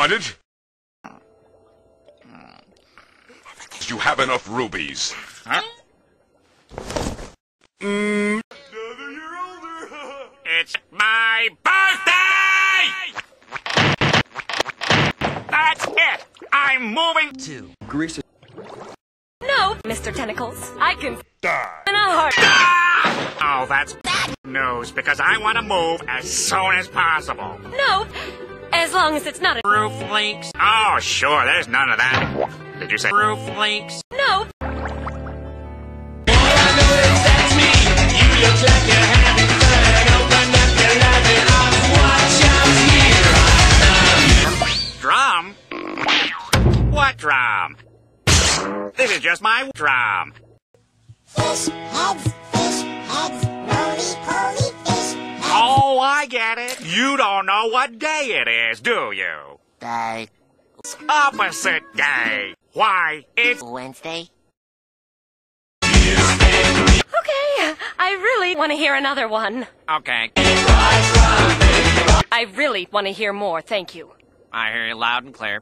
want it? You have enough rubies. Huh? Mm. It's my birthday! That's it! I'm moving to Greece. No, Mr. Tentacles. I can Die. in a heart. Oh, that's bad news because I want to move as soon as possible. No, as long as it's not a Roof leaks? Oh, sure, there's none of that. Did you say roof leaks? no. Drum? What drum? This is just my drum. Fish heads, heads, I get it. You don't know what day it is, do you? Day. Opposite day. Why, it's Wednesday. Okay, I really want to hear another one. okay. I really want to hear more, thank you. I hear you loud and clear.